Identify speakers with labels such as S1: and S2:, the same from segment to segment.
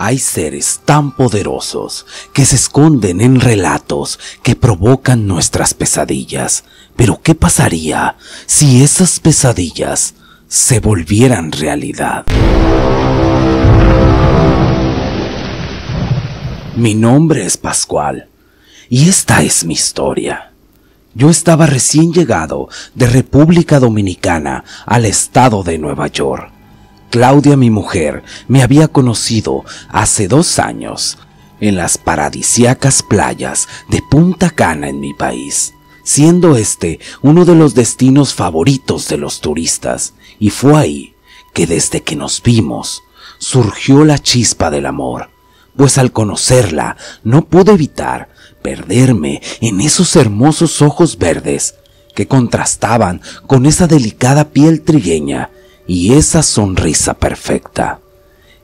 S1: Hay seres tan poderosos que se esconden en relatos que provocan nuestras pesadillas. Pero ¿qué pasaría si esas pesadillas se volvieran realidad? Mi nombre es Pascual y esta es mi historia. Yo estaba recién llegado de República Dominicana al estado de Nueva York Claudia, mi mujer, me había conocido hace dos años en las paradisiacas playas de Punta Cana en mi país, siendo este uno de los destinos favoritos de los turistas, y fue ahí que desde que nos vimos surgió la chispa del amor, pues al conocerla no pude evitar perderme en esos hermosos ojos verdes que contrastaban con esa delicada piel trigueña y esa sonrisa perfecta.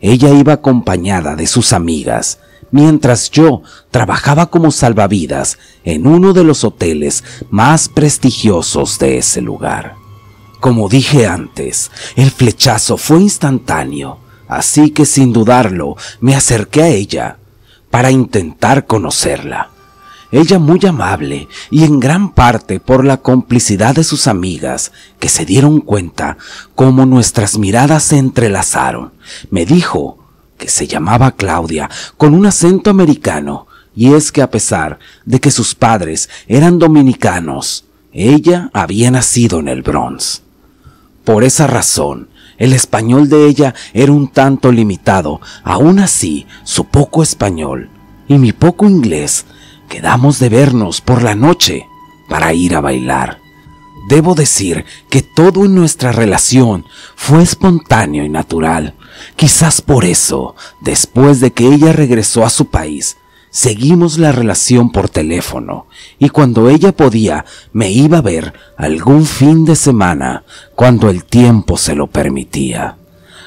S1: Ella iba acompañada de sus amigas, mientras yo trabajaba como salvavidas en uno de los hoteles más prestigiosos de ese lugar. Como dije antes, el flechazo fue instantáneo, así que sin dudarlo me acerqué a ella para intentar conocerla ella muy amable y en gran parte por la complicidad de sus amigas, que se dieron cuenta cómo nuestras miradas se entrelazaron, me dijo que se llamaba Claudia con un acento americano, y es que a pesar de que sus padres eran dominicanos, ella había nacido en el Bronx. Por esa razón, el español de ella era un tanto limitado, aún así su poco español y mi poco inglés quedamos de vernos por la noche para ir a bailar. Debo decir que todo en nuestra relación fue espontáneo y natural. Quizás por eso, después de que ella regresó a su país, seguimos la relación por teléfono y cuando ella podía me iba a ver algún fin de semana cuando el tiempo se lo permitía.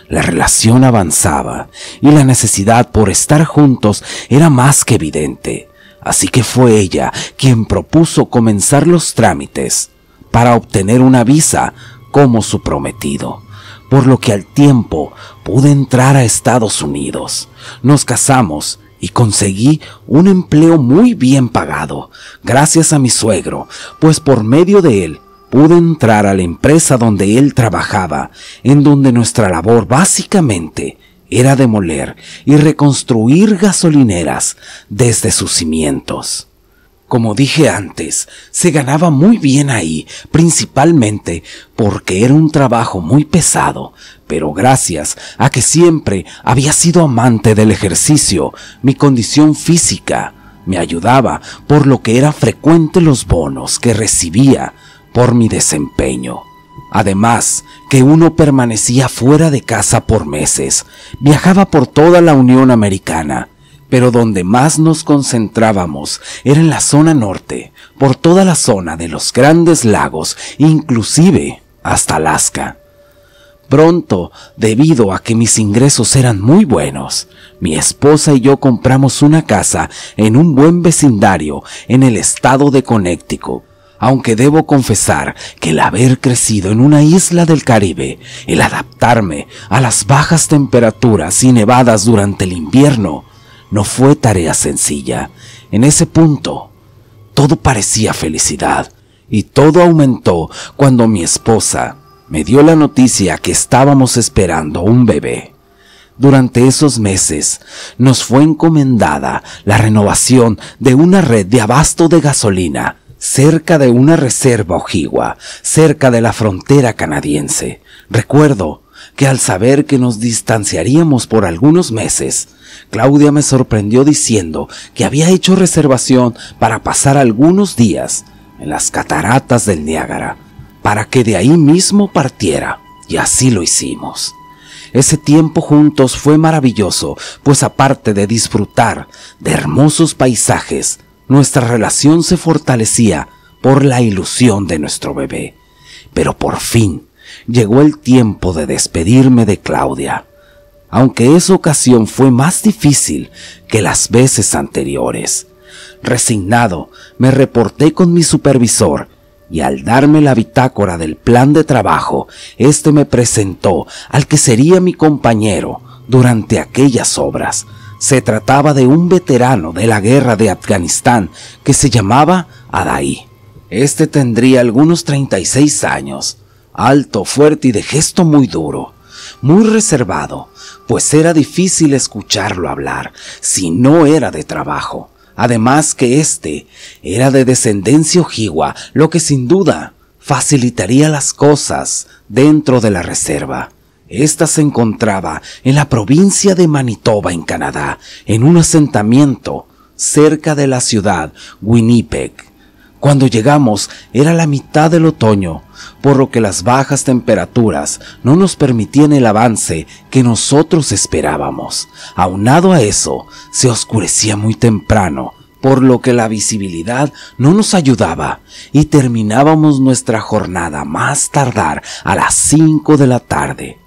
S1: La relación avanzaba y la necesidad por estar juntos era más que evidente. Así que fue ella quien propuso comenzar los trámites para obtener una visa como su prometido, por lo que al tiempo pude entrar a Estados Unidos. Nos casamos y conseguí un empleo muy bien pagado, gracias a mi suegro, pues por medio de él pude entrar a la empresa donde él trabajaba, en donde nuestra labor básicamente era demoler y reconstruir gasolineras desde sus cimientos. Como dije antes, se ganaba muy bien ahí, principalmente porque era un trabajo muy pesado, pero gracias a que siempre había sido amante del ejercicio, mi condición física me ayudaba, por lo que era frecuente los bonos que recibía por mi desempeño. Además, que uno permanecía fuera de casa por meses, viajaba por toda la Unión Americana, pero donde más nos concentrábamos era en la zona norte, por toda la zona de los grandes lagos, inclusive hasta Alaska. Pronto, debido a que mis ingresos eran muy buenos, mi esposa y yo compramos una casa en un buen vecindario en el estado de Connecticut aunque debo confesar que el haber crecido en una isla del Caribe, el adaptarme a las bajas temperaturas y nevadas durante el invierno, no fue tarea sencilla. En ese punto, todo parecía felicidad, y todo aumentó cuando mi esposa me dio la noticia que estábamos esperando un bebé. Durante esos meses nos fue encomendada la renovación de una red de abasto de gasolina cerca de una reserva ojigua, cerca de la frontera canadiense. Recuerdo que al saber que nos distanciaríamos por algunos meses, Claudia me sorprendió diciendo que había hecho reservación para pasar algunos días en las cataratas del Niágara, para que de ahí mismo partiera, y así lo hicimos. Ese tiempo juntos fue maravilloso, pues aparte de disfrutar de hermosos paisajes, nuestra relación se fortalecía por la ilusión de nuestro bebé. Pero por fin llegó el tiempo de despedirme de Claudia, aunque esa ocasión fue más difícil que las veces anteriores. Resignado, me reporté con mi supervisor y al darme la bitácora del plan de trabajo, éste me presentó al que sería mi compañero durante aquellas obras. Se trataba de un veterano de la guerra de Afganistán que se llamaba Adai. Este tendría algunos 36 años, alto, fuerte y de gesto muy duro, muy reservado, pues era difícil escucharlo hablar si no era de trabajo. Además que éste era de descendencia ojiwa, lo que sin duda facilitaría las cosas dentro de la reserva. Esta se encontraba en la provincia de Manitoba, en Canadá, en un asentamiento cerca de la ciudad Winnipeg. Cuando llegamos era la mitad del otoño, por lo que las bajas temperaturas no nos permitían el avance que nosotros esperábamos. Aunado a eso, se oscurecía muy temprano, por lo que la visibilidad no nos ayudaba y terminábamos nuestra jornada más tardar a las 5 de la tarde.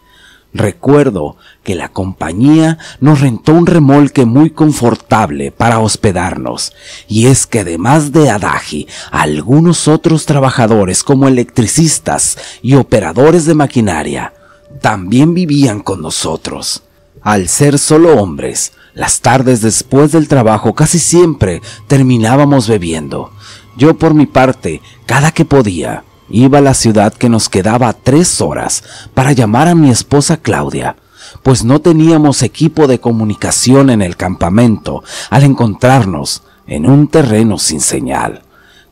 S1: Recuerdo que la compañía nos rentó un remolque muy confortable para hospedarnos, y es que además de Adaji, algunos otros trabajadores como electricistas y operadores de maquinaria también vivían con nosotros. Al ser solo hombres, las tardes después del trabajo casi siempre terminábamos bebiendo. Yo por mi parte, cada que podía, Iba a la ciudad que nos quedaba tres horas para llamar a mi esposa Claudia, pues no teníamos equipo de comunicación en el campamento al encontrarnos en un terreno sin señal.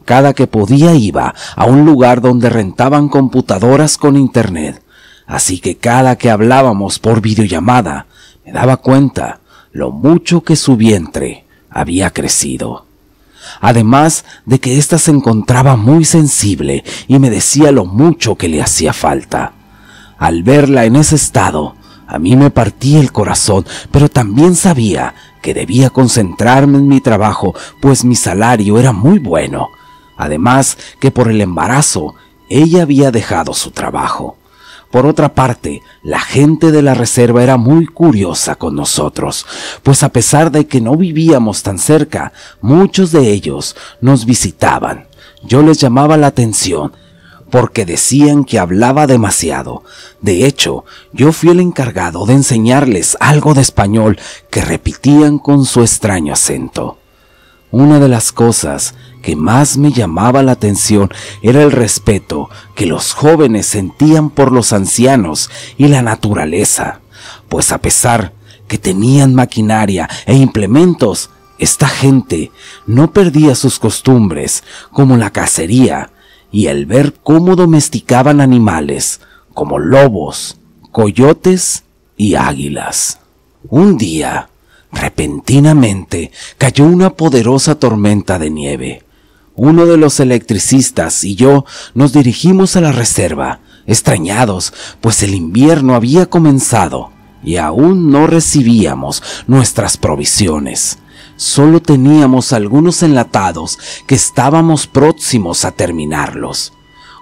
S1: Cada que podía iba a un lugar donde rentaban computadoras con internet, así que cada que hablábamos por videollamada me daba cuenta lo mucho que su vientre había crecido además de que ésta se encontraba muy sensible y me decía lo mucho que le hacía falta. Al verla en ese estado, a mí me partía el corazón, pero también sabía que debía concentrarme en mi trabajo, pues mi salario era muy bueno. Además que por el embarazo, ella había dejado su trabajo. Por otra parte, la gente de la reserva era muy curiosa con nosotros, pues a pesar de que no vivíamos tan cerca, muchos de ellos nos visitaban. Yo les llamaba la atención porque decían que hablaba demasiado. De hecho, yo fui el encargado de enseñarles algo de español que repetían con su extraño acento. Una de las cosas que más me llamaba la atención era el respeto que los jóvenes sentían por los ancianos y la naturaleza, pues a pesar que tenían maquinaria e implementos, esta gente no perdía sus costumbres, como la cacería y el ver cómo domesticaban animales, como lobos, coyotes y águilas. Un día, repentinamente, cayó una poderosa tormenta de nieve. Uno de los electricistas y yo nos dirigimos a la reserva, extrañados, pues el invierno había comenzado y aún no recibíamos nuestras provisiones. Solo teníamos algunos enlatados que estábamos próximos a terminarlos.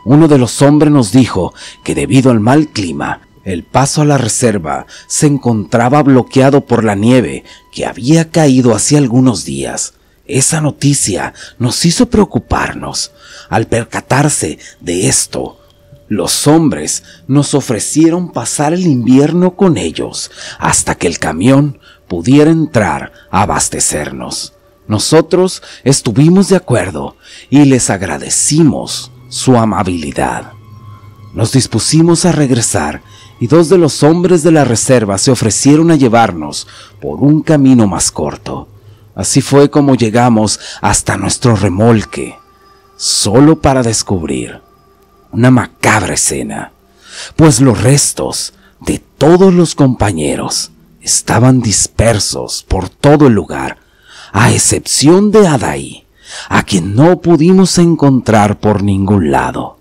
S1: Uno de los hombres nos dijo que debido al mal clima, el paso a la reserva se encontraba bloqueado por la nieve que había caído hace algunos días. Esa noticia nos hizo preocuparnos. Al percatarse de esto, los hombres nos ofrecieron pasar el invierno con ellos hasta que el camión pudiera entrar a abastecernos. Nosotros estuvimos de acuerdo y les agradecimos su amabilidad. Nos dispusimos a regresar y dos de los hombres de la reserva se ofrecieron a llevarnos por un camino más corto. Así fue como llegamos hasta nuestro remolque, solo para descubrir una macabra escena, pues los restos de todos los compañeros estaban dispersos por todo el lugar, a excepción de Adai, a quien no pudimos encontrar por ningún lado.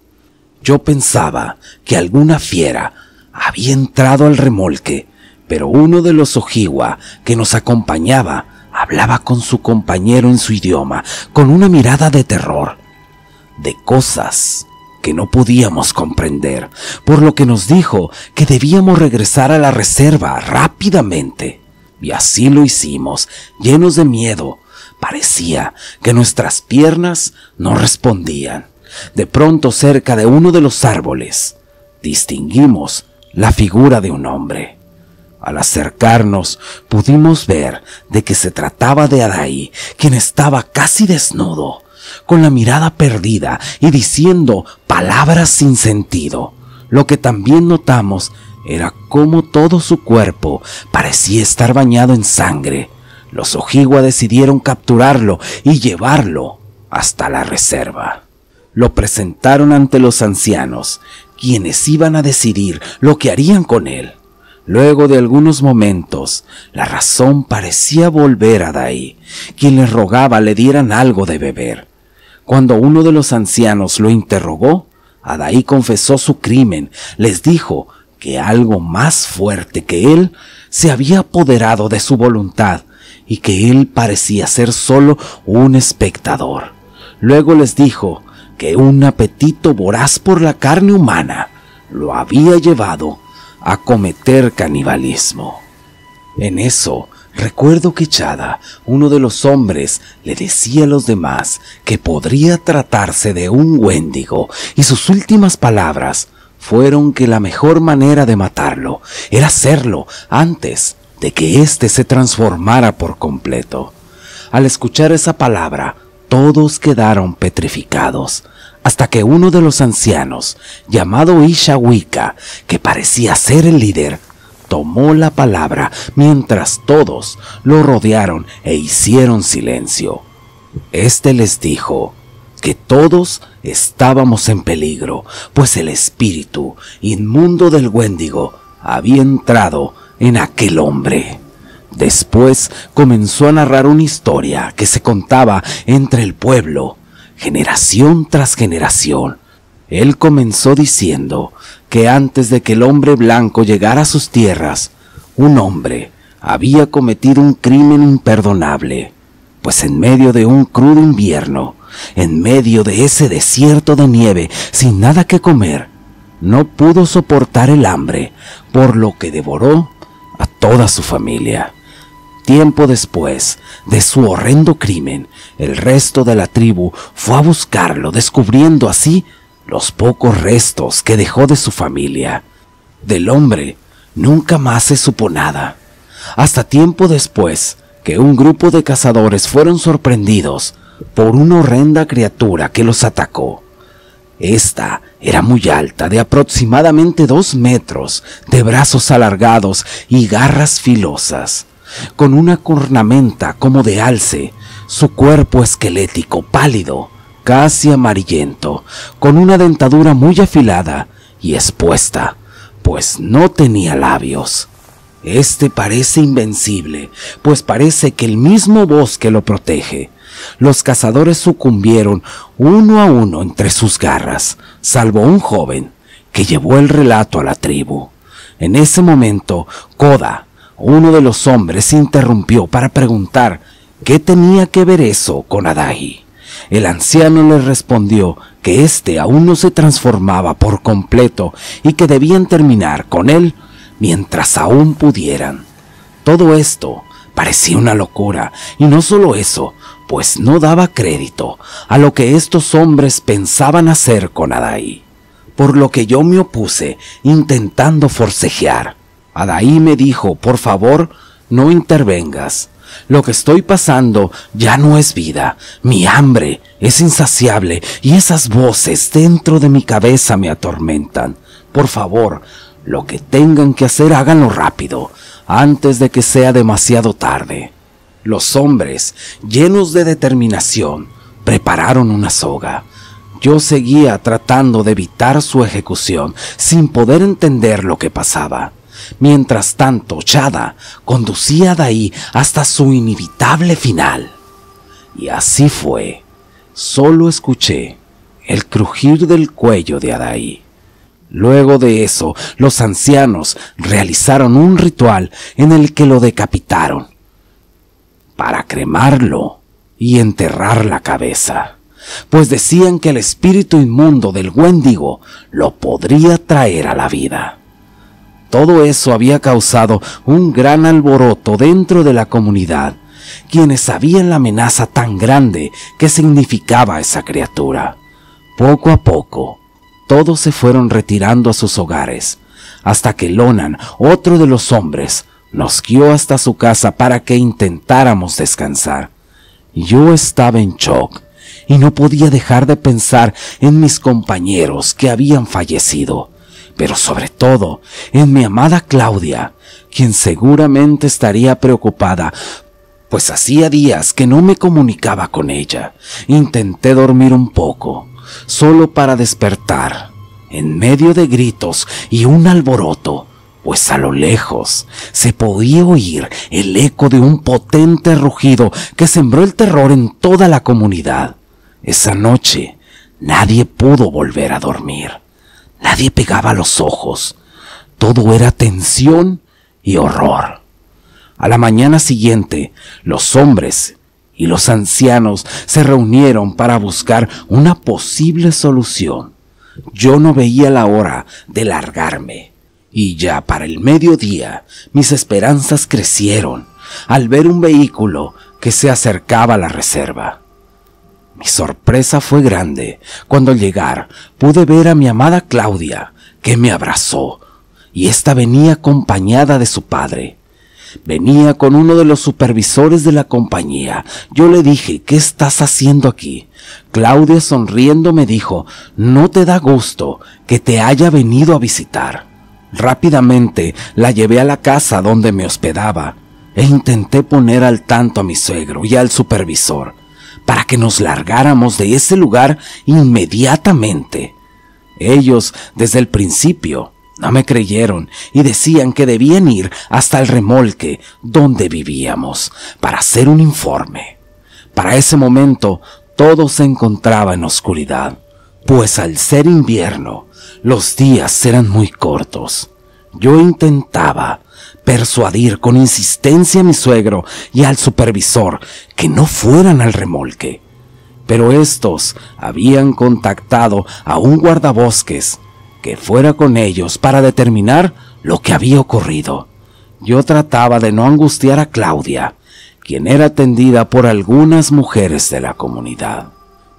S1: Yo pensaba que alguna fiera había entrado al remolque, pero uno de los Ojiwa que nos acompañaba hablaba con su compañero en su idioma, con una mirada de terror, de cosas que no podíamos comprender, por lo que nos dijo que debíamos regresar a la reserva rápidamente. Y así lo hicimos, llenos de miedo. Parecía que nuestras piernas no respondían. De pronto cerca de uno de los árboles distinguimos la figura de un hombre. Al acercarnos pudimos ver de que se trataba de Adai, quien estaba casi desnudo, con la mirada perdida y diciendo palabras sin sentido. Lo que también notamos era cómo todo su cuerpo parecía estar bañado en sangre. Los Ojigua decidieron capturarlo y llevarlo hasta la reserva. Lo presentaron ante los ancianos, quienes iban a decidir lo que harían con él. Luego de algunos momentos, la razón parecía volver a Dai, quien les rogaba le dieran algo de beber. Cuando uno de los ancianos lo interrogó, Adaí confesó su crimen, les dijo que algo más fuerte que él se había apoderado de su voluntad y que él parecía ser solo un espectador. Luego les dijo que un apetito voraz por la carne humana lo había llevado a cometer canibalismo. En eso, recuerdo que Chada, uno de los hombres, le decía a los demás que podría tratarse de un Wendigo, y sus últimas palabras fueron que la mejor manera de matarlo era hacerlo antes de que éste se transformara por completo. Al escuchar esa palabra, todos quedaron petrificados, hasta que uno de los ancianos, llamado Ishawika, que parecía ser el líder, tomó la palabra mientras todos lo rodearon e hicieron silencio. Este les dijo que todos estábamos en peligro, pues el espíritu inmundo del Wendigo había entrado en aquel hombre. Después comenzó a narrar una historia que se contaba entre el pueblo, generación tras generación. Él comenzó diciendo que antes de que el hombre blanco llegara a sus tierras, un hombre había cometido un crimen imperdonable, pues en medio de un crudo invierno, en medio de ese desierto de nieve, sin nada que comer, no pudo soportar el hambre, por lo que devoró a toda su familia. Tiempo después de su horrendo crimen, el resto de la tribu fue a buscarlo, descubriendo así los pocos restos que dejó de su familia. Del hombre nunca más se supo nada, hasta tiempo después que un grupo de cazadores fueron sorprendidos por una horrenda criatura que los atacó. Esta era muy alta, de aproximadamente dos metros, de brazos alargados y garras filosas con una cornamenta como de alce, su cuerpo esquelético, pálido, casi amarillento, con una dentadura muy afilada y expuesta, pues no tenía labios. Este parece invencible, pues parece que el mismo bosque lo protege. Los cazadores sucumbieron uno a uno entre sus garras, salvo un joven que llevó el relato a la tribu. En ese momento, Koda, uno de los hombres interrumpió para preguntar qué tenía que ver eso con Adahi. El anciano le respondió que éste aún no se transformaba por completo y que debían terminar con él mientras aún pudieran. Todo esto parecía una locura, y no solo eso, pues no daba crédito a lo que estos hombres pensaban hacer con Adahi, por lo que yo me opuse intentando forcejear. Adaí me dijo, por favor, no intervengas. Lo que estoy pasando ya no es vida. Mi hambre es insaciable y esas voces dentro de mi cabeza me atormentan. Por favor, lo que tengan que hacer háganlo rápido, antes de que sea demasiado tarde. Los hombres, llenos de determinación, prepararon una soga. Yo seguía tratando de evitar su ejecución sin poder entender lo que pasaba. Mientras tanto, Chada conducía de ahí hasta su inevitable final. Y así fue. Solo escuché el crujir del cuello de Adaí. Luego de eso, los ancianos realizaron un ritual en el que lo decapitaron para cremarlo y enterrar la cabeza, pues decían que el espíritu inmundo del Wendigo lo podría traer a la vida. Todo eso había causado un gran alboroto dentro de la comunidad, quienes sabían la amenaza tan grande que significaba esa criatura. Poco a poco, todos se fueron retirando a sus hogares, hasta que Lonan, otro de los hombres, nos guió hasta su casa para que intentáramos descansar. Yo estaba en shock y no podía dejar de pensar en mis compañeros que habían fallecido, pero sobre todo en mi amada Claudia, quien seguramente estaría preocupada, pues hacía días que no me comunicaba con ella. Intenté dormir un poco, solo para despertar, en medio de gritos y un alboroto, pues a lo lejos se podía oír el eco de un potente rugido que sembró el terror en toda la comunidad. Esa noche nadie pudo volver a dormir. Nadie pegaba los ojos. Todo era tensión y horror. A la mañana siguiente, los hombres y los ancianos se reunieron para buscar una posible solución. Yo no veía la hora de largarme y ya para el mediodía mis esperanzas crecieron al ver un vehículo que se acercaba a la reserva. Mi sorpresa fue grande cuando al llegar pude ver a mi amada Claudia, que me abrazó, y ésta venía acompañada de su padre. Venía con uno de los supervisores de la compañía. Yo le dije, ¿qué estás haciendo aquí? Claudia sonriendo me dijo, no te da gusto que te haya venido a visitar. Rápidamente la llevé a la casa donde me hospedaba e intenté poner al tanto a mi suegro y al supervisor para que nos largáramos de ese lugar inmediatamente. Ellos, desde el principio, no me creyeron y decían que debían ir hasta el remolque donde vivíamos para hacer un informe. Para ese momento todo se encontraba en oscuridad, pues al ser invierno los días eran muy cortos. Yo intentaba persuadir con insistencia a mi suegro y al supervisor que no fueran al remolque, pero estos habían contactado a un guardabosques que fuera con ellos para determinar lo que había ocurrido. Yo trataba de no angustiar a Claudia, quien era atendida por algunas mujeres de la comunidad.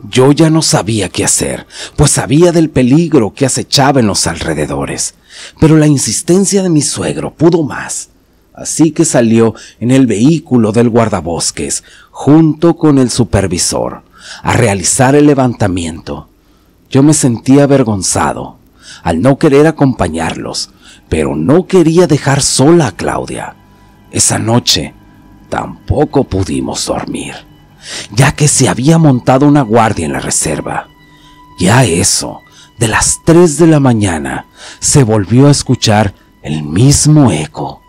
S1: Yo ya no sabía qué hacer, pues sabía del peligro que acechaba en los alrededores, pero la insistencia de mi suegro pudo más. Así que salió en el vehículo del guardabosques, junto con el supervisor, a realizar el levantamiento. Yo me sentía avergonzado al no querer acompañarlos, pero no quería dejar sola a Claudia. Esa noche tampoco pudimos dormir ya que se había montado una guardia en la reserva. Ya eso, de las tres de la mañana, se volvió a escuchar el mismo eco.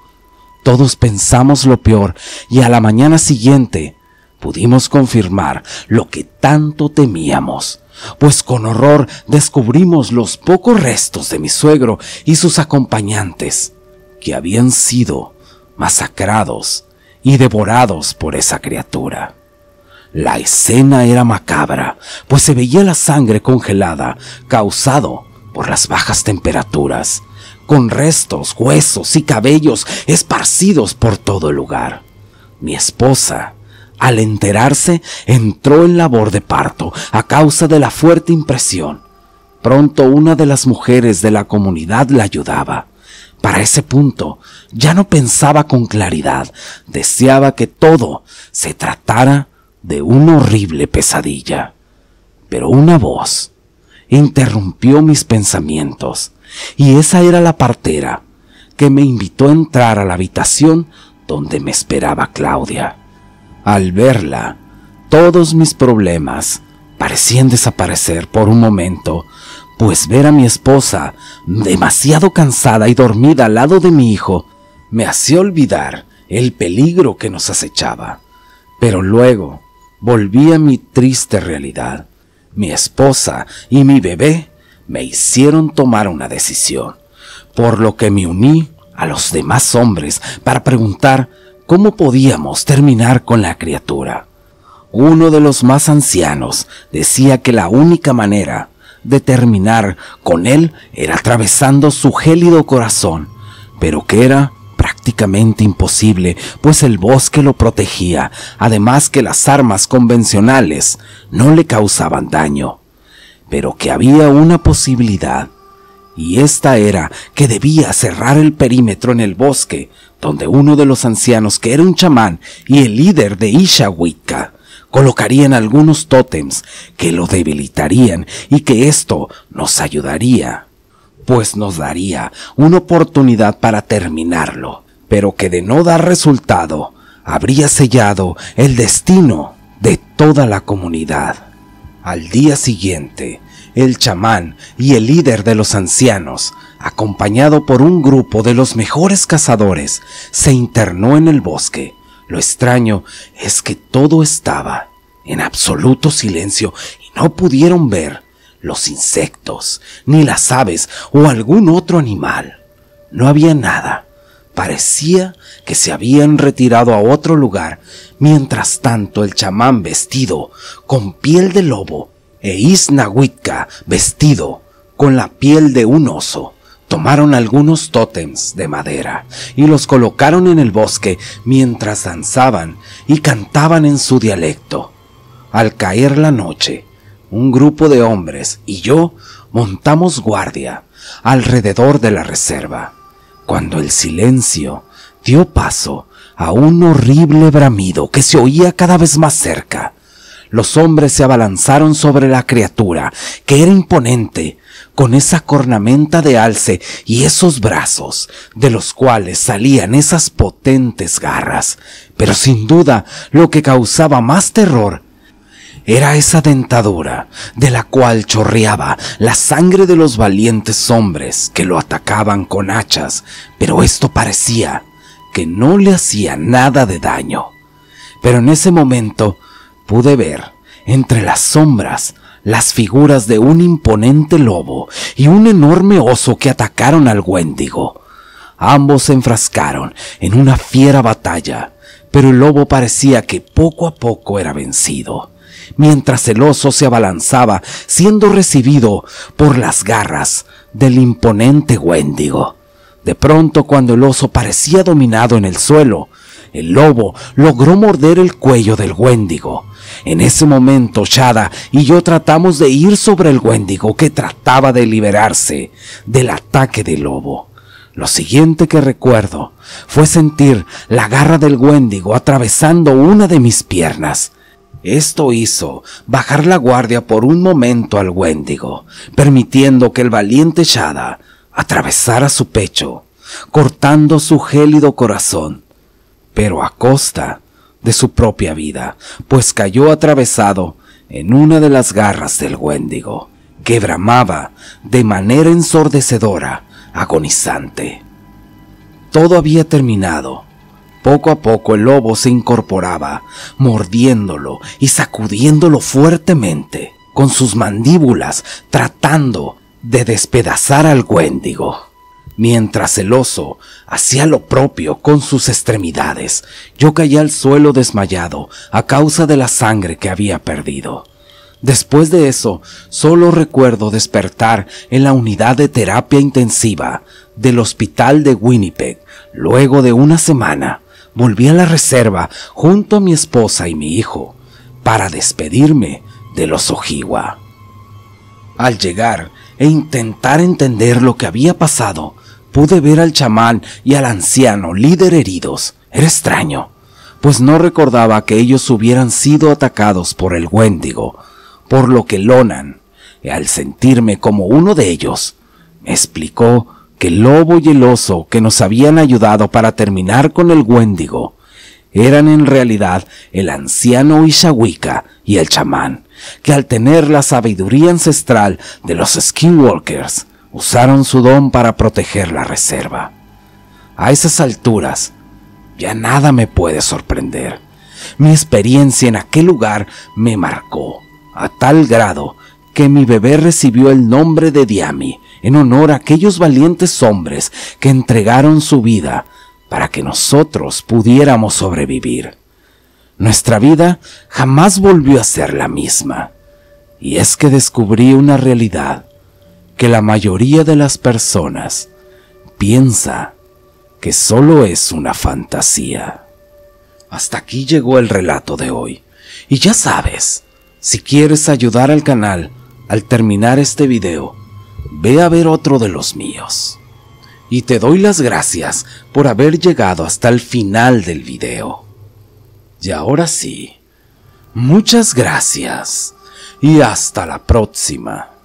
S1: Todos pensamos lo peor y a la mañana siguiente pudimos confirmar lo que tanto temíamos, pues con horror descubrimos los pocos restos de mi suegro y sus acompañantes, que habían sido masacrados y devorados por esa criatura. La escena era macabra, pues se veía la sangre congelada causado por las bajas temperaturas, con restos, huesos y cabellos esparcidos por todo el lugar. Mi esposa, al enterarse, entró en labor de parto a causa de la fuerte impresión. Pronto una de las mujeres de la comunidad la ayudaba. Para ese punto ya no pensaba con claridad, deseaba que todo se tratara de una horrible pesadilla. Pero una voz interrumpió mis pensamientos, y esa era la partera que me invitó a entrar a la habitación donde me esperaba Claudia. Al verla, todos mis problemas parecían desaparecer por un momento, pues ver a mi esposa demasiado cansada y dormida al lado de mi hijo me hacía olvidar el peligro que nos acechaba. Pero luego volví a mi triste realidad. Mi esposa y mi bebé me hicieron tomar una decisión, por lo que me uní a los demás hombres para preguntar cómo podíamos terminar con la criatura. Uno de los más ancianos decía que la única manera de terminar con él era atravesando su gélido corazón, pero que era prácticamente imposible, pues el bosque lo protegía, además que las armas convencionales no le causaban daño, pero que había una posibilidad, y esta era que debía cerrar el perímetro en el bosque, donde uno de los ancianos, que era un chamán y el líder de Ishawika, colocarían algunos tótems que lo debilitarían y que esto nos ayudaría, pues nos daría una oportunidad para terminarlo, pero que de no dar resultado, habría sellado el destino de toda la comunidad. Al día siguiente, el chamán y el líder de los ancianos, acompañado por un grupo de los mejores cazadores, se internó en el bosque. Lo extraño es que todo estaba en absoluto silencio y no pudieron ver los insectos, ni las aves o algún otro animal. No había nada. Parecía que se habían retirado a otro lugar. Mientras tanto, el chamán vestido con piel de lobo e Isnahuitka, vestido con la piel de un oso, tomaron algunos tótems de madera y los colocaron en el bosque mientras danzaban y cantaban en su dialecto. Al caer la noche, un grupo de hombres y yo montamos guardia alrededor de la reserva, cuando el silencio dio paso a un horrible bramido que se oía cada vez más cerca los hombres se abalanzaron sobre la criatura, que era imponente, con esa cornamenta de alce y esos brazos, de los cuales salían esas potentes garras. Pero sin duda lo que causaba más terror era esa dentadura, de la cual chorreaba la sangre de los valientes hombres que lo atacaban con hachas, pero esto parecía que no le hacía nada de daño. Pero en ese momento pude ver, entre las sombras, las figuras de un imponente lobo y un enorme oso que atacaron al Wendigo. Ambos se enfrascaron en una fiera batalla, pero el lobo parecía que poco a poco era vencido, mientras el oso se abalanzaba siendo recibido por las garras del imponente Wendigo. De pronto, cuando el oso parecía dominado en el suelo, el lobo logró morder el cuello del Wendigo. En ese momento, Shada y yo tratamos de ir sobre el Wendigo que trataba de liberarse del ataque del lobo. Lo siguiente que recuerdo fue sentir la garra del Wendigo atravesando una de mis piernas. Esto hizo bajar la guardia por un momento al Wendigo, permitiendo que el valiente Shada atravesara su pecho, cortando su gélido corazón pero a costa de su propia vida, pues cayó atravesado en una de las garras del Wendigo, que bramaba de manera ensordecedora, agonizante. Todo había terminado. Poco a poco el lobo se incorporaba, mordiéndolo y sacudiéndolo fuertemente, con sus mandíbulas tratando de despedazar al Wendigo. Mientras el oso hacía lo propio con sus extremidades, yo caí al suelo desmayado a causa de la sangre que había perdido. Después de eso, solo recuerdo despertar en la unidad de terapia intensiva del hospital de Winnipeg. Luego de una semana, volví a la reserva junto a mi esposa y mi hijo para despedirme de los Ojiwa. Al llegar e intentar entender lo que había pasado, pude ver al chamán y al anciano líder heridos. Era extraño, pues no recordaba que ellos hubieran sido atacados por el Wendigo, por lo que Lonan, al sentirme como uno de ellos, me explicó que el lobo y el oso que nos habían ayudado para terminar con el Wendigo eran en realidad el anciano Ishawika y el chamán, que al tener la sabiduría ancestral de los skinwalkers, usaron su don para proteger la reserva. A esas alturas, ya nada me puede sorprender. Mi experiencia en aquel lugar me marcó a tal grado que mi bebé recibió el nombre de Diami en honor a aquellos valientes hombres que entregaron su vida para que nosotros pudiéramos sobrevivir. Nuestra vida jamás volvió a ser la misma. Y es que descubrí una realidad que la mayoría de las personas piensa que solo es una fantasía. Hasta aquí llegó el relato de hoy. Y ya sabes, si quieres ayudar al canal al terminar este video, ve a ver otro de los míos. Y te doy las gracias por haber llegado hasta el final del video. Y ahora sí, muchas gracias y hasta la próxima.